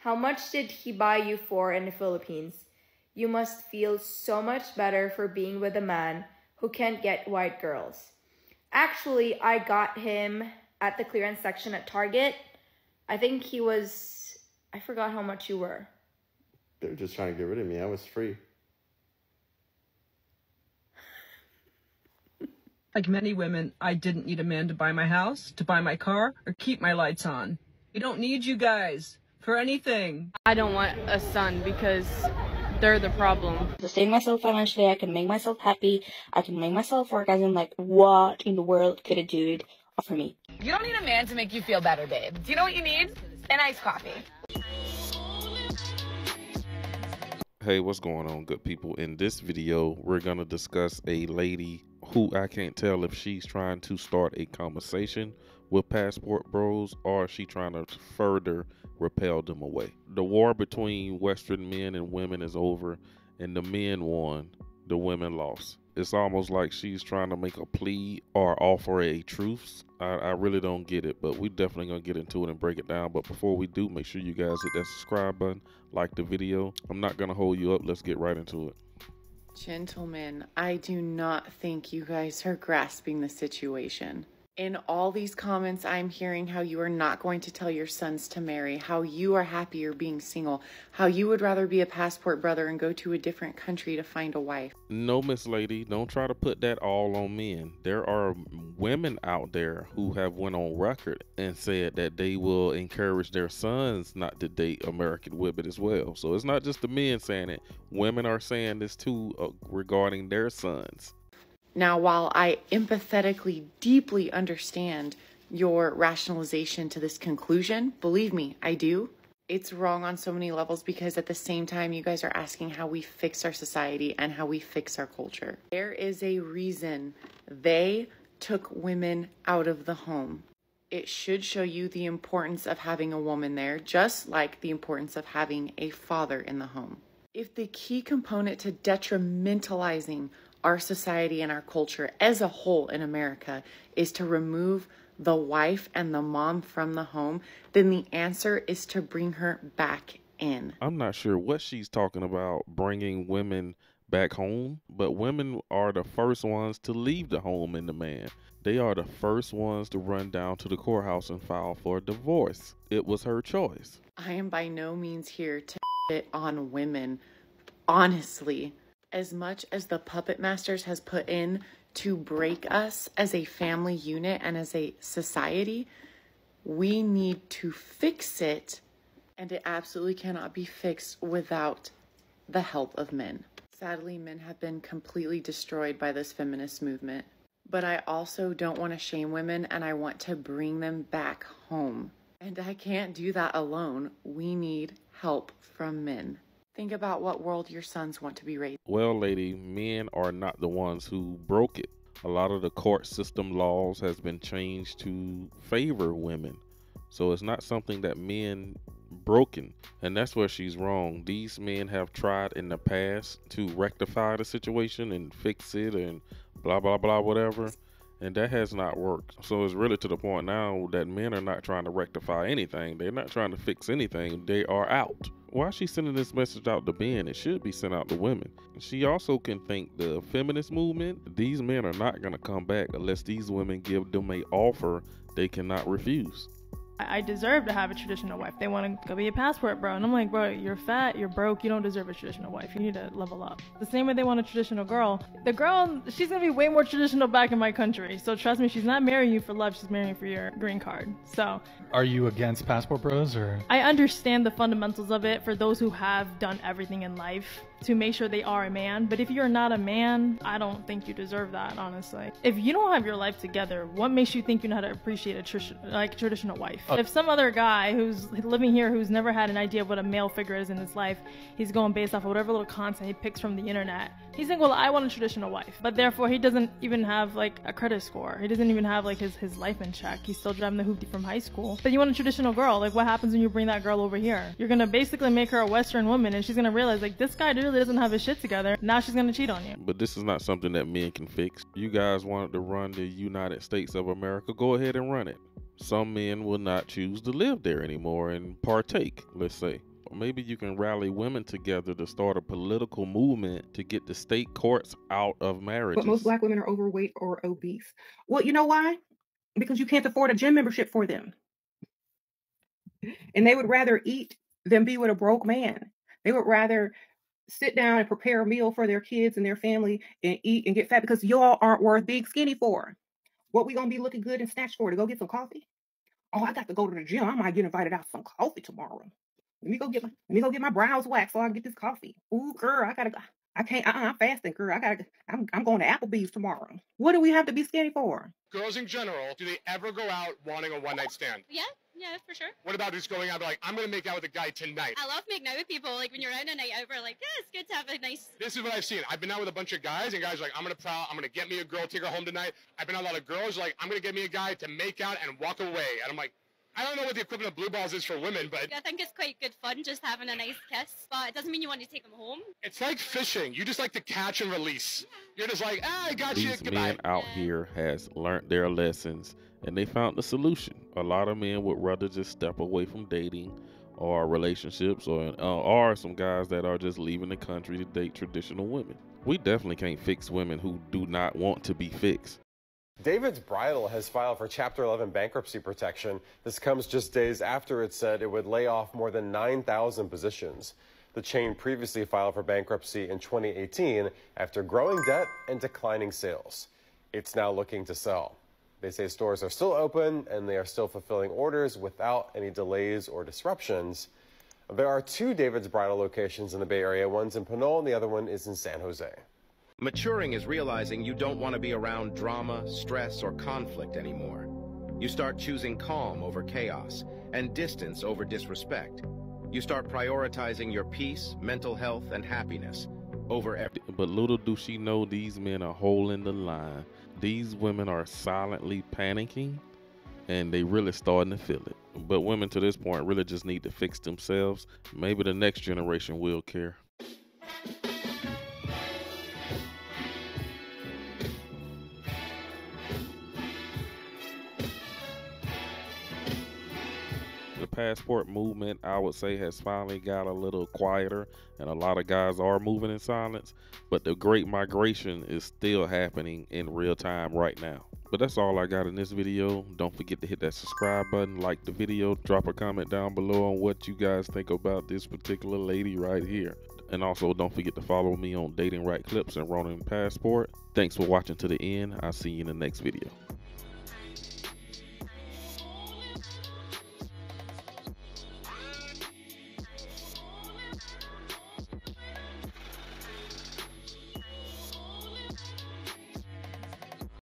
How much did he buy you for in the Philippines? You must feel so much better for being with a man who can't get white girls. Actually, I got him at the clearance section at Target. I think he was, I forgot how much you were. They're just trying to get rid of me. I was free. Like many women, I didn't need a man to buy my house, to buy my car, or keep my lights on. We don't need you guys for anything. I don't want a son because they're the problem. Sustain myself financially, I can make myself happy, I can make myself orgasm. Like, what in the world could a dude offer me? You don't need a man to make you feel better, babe. Do you know what you need? An iced coffee. Hey, what's going on, good people? In this video, we're going to discuss a lady who I can't tell if she's trying to start a conversation with passport bros or is she trying to further repel them away. The war between Western men and women is over, and the men won, the women lost. It's almost like she's trying to make a plea or offer a truce. I, I really don't get it, but we definitely gonna get into it and break it down. But before we do, make sure you guys hit that subscribe button, like the video. I'm not gonna hold you up. Let's get right into it. Gentlemen, I do not think you guys are grasping the situation. In all these comments, I'm hearing how you are not going to tell your sons to marry, how you are happier being single, how you would rather be a passport brother and go to a different country to find a wife. No, Miss Lady, don't try to put that all on men. There are women out there who have went on record and said that they will encourage their sons not to date American women as well. So it's not just the men saying it. Women are saying this too uh, regarding their sons. Now, while I empathetically, deeply understand your rationalization to this conclusion, believe me, I do. It's wrong on so many levels because at the same time, you guys are asking how we fix our society and how we fix our culture. There is a reason they took women out of the home. It should show you the importance of having a woman there, just like the importance of having a father in the home. If the key component to detrimentalizing our society and our culture as a whole in America is to remove the wife and the mom from the home, then the answer is to bring her back in. I'm not sure what she's talking about bringing women back home, but women are the first ones to leave the home in the man. They are the first ones to run down to the courthouse and file for a divorce. It was her choice. I am by no means here to it on women. Honestly, as much as the Puppet Masters has put in to break us as a family unit and as a society, we need to fix it, and it absolutely cannot be fixed without the help of men. Sadly, men have been completely destroyed by this feminist movement. But I also don't want to shame women and I want to bring them back home. And I can't do that alone. We need help from men. Think about what world your sons want to be raised. Well, lady, men are not the ones who broke it. A lot of the court system laws has been changed to favor women. So it's not something that men broken. And that's where she's wrong. These men have tried in the past to rectify the situation and fix it and blah blah blah whatever and that has not worked. So it's really to the point now that men are not trying to rectify anything. They're not trying to fix anything. They are out. Why she sending this message out to men? It should be sent out to women. She also can thank the feminist movement. These men are not going to come back unless these women give them a offer they cannot refuse. I deserve to have a traditional wife. They want to go be a passport bro. And I'm like, bro, you're fat, you're broke, you don't deserve a traditional wife. You need to level up. The same way they want a traditional girl. The girl, she's going to be way more traditional back in my country. So trust me, she's not marrying you for love, she's marrying for your green card. So. Are you against passport bros or? I understand the fundamentals of it for those who have done everything in life to make sure they are a man. But if you're not a man, I don't think you deserve that, honestly. If you don't have your life together, what makes you think you know how to appreciate a tr- like traditional wife? Uh, if some other guy who's living here who's never had an idea of what a male figure is in his life, he's going based off of whatever little content he picks from the internet. He's well, I want a traditional wife, but therefore he doesn't even have like a credit score. He doesn't even have like his, his life in check. He's still driving the hoopty from high school. But you want a traditional girl. Like what happens when you bring that girl over here? You're gonna basically make her a Western woman and she's gonna realize like this guy really doesn't have his shit together. Now she's gonna cheat on you. But this is not something that men can fix. You guys wanted to run the United States of America. Go ahead and run it. Some men will not choose to live there anymore and partake, let's say. Or maybe you can rally women together to start a political movement to get the state courts out of marriages. But most black women are overweight or obese. Well, you know why? Because you can't afford a gym membership for them. And they would rather eat than be with a broke man. They would rather sit down and prepare a meal for their kids and their family and eat and get fat because y'all aren't worth being skinny for. What we gonna be looking good and snatched for to go get some coffee? Oh, I got to go to the gym. I might get invited out to some coffee tomorrow. Let me go get my let me go get my brows waxed so I can get this coffee. Ooh, girl, I gotta go. I can't. Uh, I'm fasting, girl. I gotta. I'm. I'm going to Applebee's tomorrow. What do we have to be skinny for? Girls in general, do they ever go out wanting a one night stand? Yeah, yeah, for sure. What about just going out like I'm gonna make out with a guy tonight? I love making out with people. Like when you're out on a night out, we're like, yeah, it's good to have a nice. This is what I've seen. I've been out with a bunch of guys, and guys are like, I'm gonna prowl. I'm gonna get me a girl, take her home tonight. I've been out with a lot of girls like, I'm gonna get me a guy to make out and walk away. And I'm like, I don't know what the equivalent of blue balls is for women, but I think it's quite good fun just having a nice kiss, but it doesn't mean you want to take them home. it's like fishing. You just like to catch and release. You're just like, ah, I got you. These Goodbye. men out here has learned their lessons and they found the solution. A lot of men would rather just step away from dating or relationships or uh, or some guys that are just leaving the country to date traditional women. We definitely can't fix women who do not want to be fixed. David's Bridal has filed for Chapter 11 bankruptcy protection. This comes just days after it said it would lay off more than 9,000 positions. The chain previously filed for bankruptcy in 2018 after growing debt and declining sales. It's now looking to sell. They say stores are still open and they are still fulfilling orders without any delays or disruptions. There are two David's Bridal locations in the Bay Area. One's in Pinole and the other one is in San Jose. Maturing is realizing you don't want to be around drama, stress, or conflict anymore. You start choosing calm over chaos and distance over disrespect. You start prioritizing your peace, mental health, and happiness over. But little do she know these men are holding the line. These women are silently panicking and they really starting to feel it. But women to this point really just need to fix themselves. Maybe the next generation will care. Passport movement, I would say, has finally got a little quieter, and a lot of guys are moving in silence. But the great migration is still happening in real time right now. But that's all I got in this video. Don't forget to hit that subscribe button, like the video, drop a comment down below on what you guys think about this particular lady right here. And also, don't forget to follow me on Datingwright Clips and Ronin Passport. Thanks for watching to the end. I'll see you in the next video.